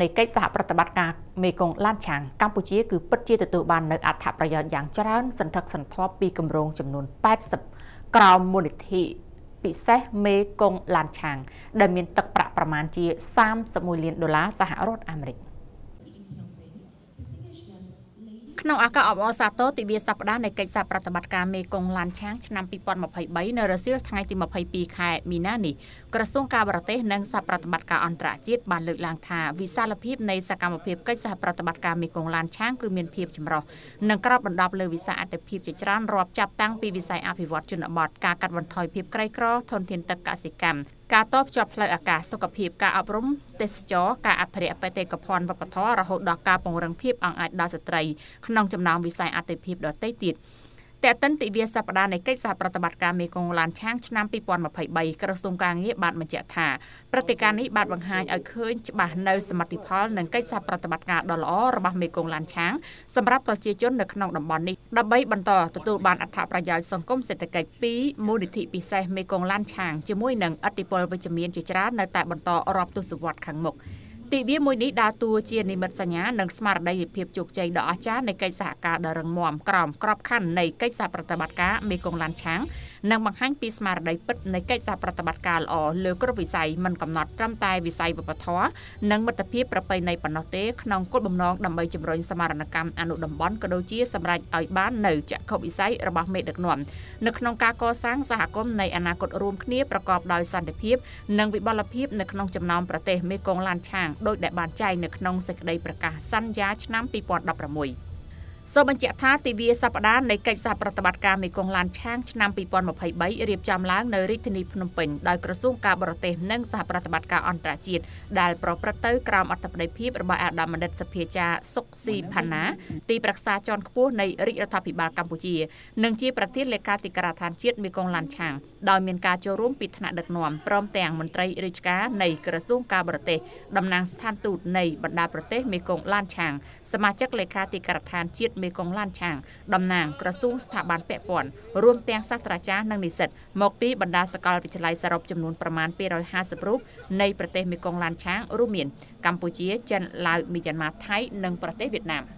នៃកិច្ចសហប្រតិបត្តិការមេគង្គឡានឆាងកម្ពុជាគឺពិតជាទទួលបាននៅអត្ថប្រយោជន៍យ៉ាងច្រើនសន្ធឹកសន្ធាប់ពីគម្រោងចំនួន80ក្រោមមូលនិធិពិសេសមេគង្គឡានឆាង ដែលមានទឹកប្រាក់ប្រមាណជា31លានដុល្លារសហរដ្ឋអាមេរិក ក្នុងឱកាសអបអរសាទរទិវាសប្តាហ៍នៃកិច្ចសហប្រតិបត្តិការមេគង្គឡានឆាងឆ្នាំ2023នៅរសៀលថ្ងៃទី22ខែមីនានេះក្រសួងការបរទេសនិងសហប្រតិបត្តិការអន្តរជាតិបានលើកឡើងថាវិសាលភាពនៃសកម្មភាពកិច្ចសហប្រតិបត្តិការមេគង្គឡានឆាងគឺមានភាពចម្រុះនិងក្របដណ្ដប់លើវិស័យអតិភិបជាច្រើនរាប់ចាប់តាំងពីវិស័យអភិវឌ្ឍជនបទការកាត់បន្ថយភាពក្រីក្រធនធានទឹកកសិកម្ម ការតភ្ជាប់ផ្លូវអាកាសសុខភាពការអប់រំទេសចរការអភិរក្សបេតិកភណ្ឌវប្បធម៌រហូតដល់ការពង្រឹងភាពអង្អាចដល់ស្ត្រីក្នុងចំណោមវិស័យអតិភិបដទៃទៀត តែតិនទិវាសប្តាហ៍នៃកិច្ចសហប្រតិបត្តិការមេគង្គឡានឆាងឆ្នាំ2023ក្រសួងការងារបានបញ្ជាក់ថាព្រឹត្តិការណ៍នេះបានបង្ហាញឲ្យឃើញច្បាស់នៅសមិទ្ធផលនិងកិច្ចសហប្រតិបត្តិការដ៏ល្អរបស់មេគង្គឡានឆាងសម្រាប់ប្រជាជននៅក្នុងតំបន់នេះដើម្បីបន្តទទួលបានអត្ថប្រយោជន៍សង្គមសេដ្ឋកិច្ចពីមូលនិធិពិសេសមេគង្គឡានឆាងជាមួយនឹងអធិពលវិជ្ជមានជាច្រើននៅតែបន្តរាប់ទសវត្សរ៍ខាងមុខ ទិវាមួយនេះដើរតួជានិមិត្តសញ្ញានិងស្មារតីភាពជោគជ័យដ៏អស្ចារ្យនៃកិច្ចសហការដ៏រឹងមាំក្រោមក្របខ័ណ្ឌនៃកិច្ចសហប្រតិបត្តិការមេគង្គឡានឆាងនិងបង្ហាញពីស្មារតីពិតនៃកិច្ចសហប្រតិបត្តិការល្អលើគ្រប់វិស័យមិនកំណត់ត្រឹមតែវិស័យវប្បធម៌និងមិត្តភាពប្រពៃណីប៉ុណ្ណោះទេក្នុងគោលបំណងដើម្បីជំរុញសមារណកម្មអនុតំបន់ក៏ដូចជាសម្រេចឲ្យបាននៅចក្ខុវិស័យរបស់មេដឹកនាំនៅក្នុងការកសាងសហគមន៍នៃអនាគតរួមគ្នាប្រកបដោយសន្តិភាព និងវិបលភាពនៅក្នុងចំណោមប្រទេសមេគង្គឡានឆាងដោយដែលបានចែងនៅក្នុងសេចក្តីប្រកាសសន្យាឆ្នាំ2016 សូមបញ្ជាក់ថាទិវាសប្តាហ៍នៃកិច្ចសហប្រតិបត្តិការមេគង្គឡានឆាងឆ្នាំ2023រៀបចំឡើងនៅរាជធានីភ្នំពេញដោយក្រសួងការបរទេសនិងសហប្រតិបត្តិការអន្តរជាតិដែលប្រព្រឹត្តទៅក្រោមអធិបតីភាពរបស់អាដាមបណ្ឌិតសភាចារសុកស៊ីផាណាទីប្រឹក្សាជាន់ខ្ពស់នៃរាជរដ្ឋាភិបាលកម្ពុជា និងជាប្រធានលេខាធិការដ្ឋានជាតិមេគង្គឡានឆាងដោយមានការចូលរួមពីថ្នាក់ដឹកនាំព្រមទាំងមន្ត្រីរាជការនៃក្រសួងការបរទេសតំណាងស្ថានទូតនៃបណ្ដាប្រទេសមេគង្គឡានឆាងសមាជិកលេខាធិការដ្ឋានជាតិមេគង្គឡានឆាងតំណាងក្រសួងស្ថាប័នពាក់ព័ន្ធរួមទាំងសាស្ត្រាចារ្យនិងនិស្សិតមកពីបណ្ដាសាកលវិទ្យាល័យសរុបចំនួនប្រមាណ250រូបនៃប្រទេសមេគង្គឡានឆាងរួមមានកម្ពុជាចិនឡាវមីយ៉ាន់ម៉ាថៃនិងប្រទេសវៀតណាម។